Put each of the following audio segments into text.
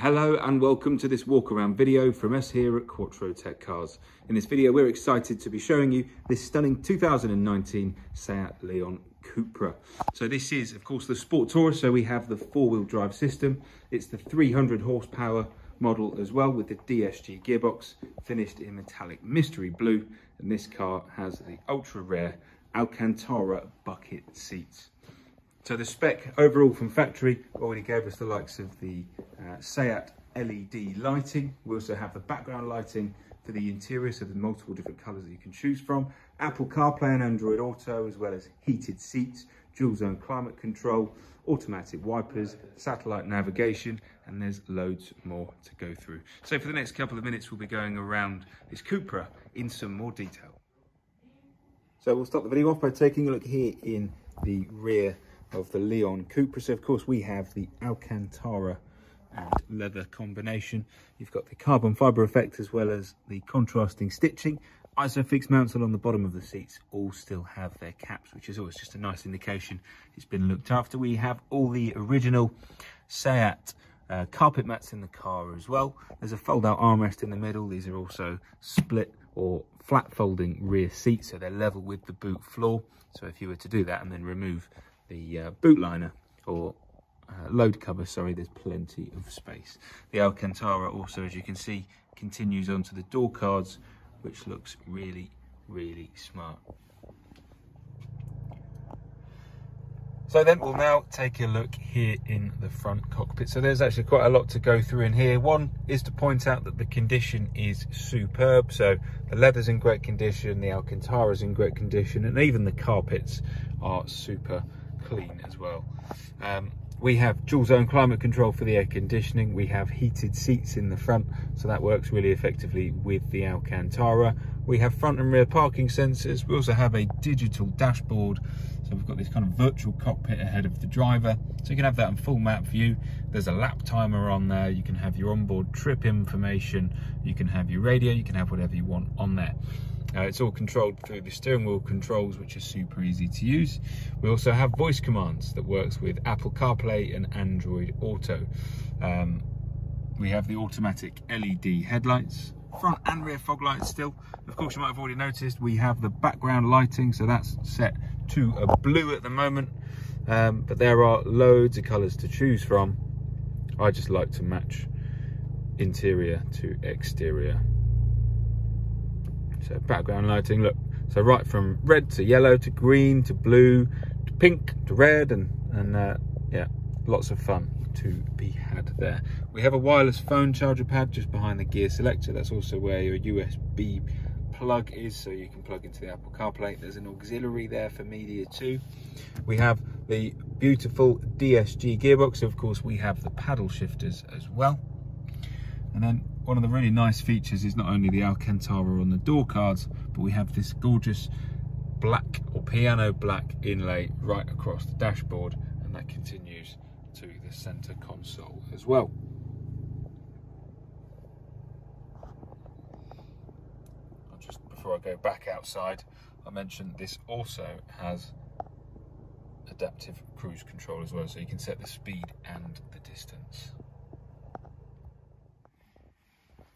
Hello and welcome to this walk around video from us here at Quattro Tech Cars. In this video we're excited to be showing you this stunning 2019 Seat Leon Cupra. So this is of course the Sport Tourer so we have the four-wheel drive system. It's the 300 horsepower model as well with the DSG gearbox finished in metallic mystery blue and this car has the ultra rare Alcantara bucket seats. So the spec overall from factory already gave us the likes of the uh, Seat LED lighting. We also have the background lighting for the interior, so there's multiple different colours that you can choose from. Apple CarPlay and Android Auto, as well as heated seats, dual zone climate control, automatic wipers, satellite navigation, and there's loads more to go through. So for the next couple of minutes, we'll be going around this Cupra in some more detail. So we'll start the video off by taking a look here in the rear of the Leon Cupra. So of course we have the Alcantara and leather combination. You've got the carbon fibre effect as well as the contrasting stitching. Isofix mounts along the bottom of the seats all still have their caps, which is always just a nice indication it's been looked after. We have all the original Seat uh, carpet mats in the car as well. There's a fold-out armrest in the middle. These are also split or flat folding rear seats, so they're level with the boot floor. So if you were to do that and then remove the uh, boot liner or load cover, sorry, there's plenty of space. The Alcantara also, as you can see, continues onto the door cards, which looks really, really smart. So then we'll now take a look here in the front cockpit. So there's actually quite a lot to go through in here. One is to point out that the condition is superb. So the leather's in great condition, the Alcantara's in great condition, and even the carpets are super clean as well. Um, we have dual zone climate control for the air conditioning. We have heated seats in the front, so that works really effectively with the Alcantara. We have front and rear parking sensors. We also have a digital dashboard. So we've got this kind of virtual cockpit ahead of the driver. So you can have that in full map view. There's a lap timer on there. You can have your onboard trip information. You can have your radio. You can have whatever you want on there. It's all controlled through the steering wheel controls, which is super easy to use. We also have voice commands that works with Apple CarPlay and Android Auto. Um, we have the automatic LED headlights, front and rear fog lights still. Of course, you might have already noticed we have the background lighting, so that's set to a blue at the moment. Um, but there are loads of colours to choose from. I just like to match interior to exterior. So background lighting, look. So right from red to yellow to green to blue to pink to red and, and uh, yeah, lots of fun to be had there. We have a wireless phone charger pad just behind the gear selector. That's also where your USB plug is, so you can plug into the Apple CarPlay. There's an auxiliary there for media too. We have the beautiful DSG gearbox. Of course, we have the paddle shifters as well. And then one of the really nice features is not only the Alcantara on the door cards, but we have this gorgeous black or piano black inlay right across the dashboard and that continues to the center console as well. Just before I go back outside, I mentioned this also has adaptive cruise control as well, so you can set the speed and the distance.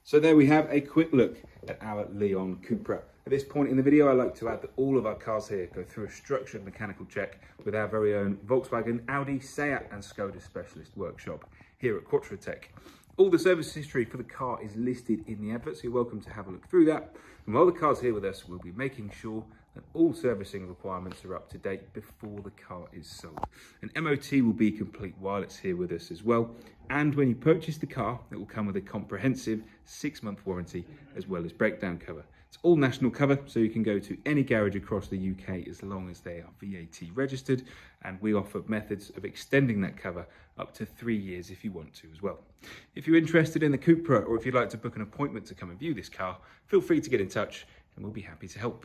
So there we have a quick look at our Leon Cupra. At this point in the video, I like to add that all of our cars here go through a structured mechanical check with our very own Volkswagen, Audi, Seat and Skoda specialist workshop here at Quattro-Tech. All the service history for the car is listed in the advert, so you're welcome to have a look through that. And while the car's here with us, we'll be making sure that all servicing requirements are up to date before the car is sold. An MOT will be complete while it's here with us as well. And when you purchase the car, it will come with a comprehensive six month warranty as well as breakdown cover. It's all national cover, so you can go to any garage across the UK as long as they are VAT registered. And we offer methods of extending that cover up to three years if you want to as well. If you're interested in the Cupra or if you'd like to book an appointment to come and view this car, feel free to get in touch and we'll be happy to help.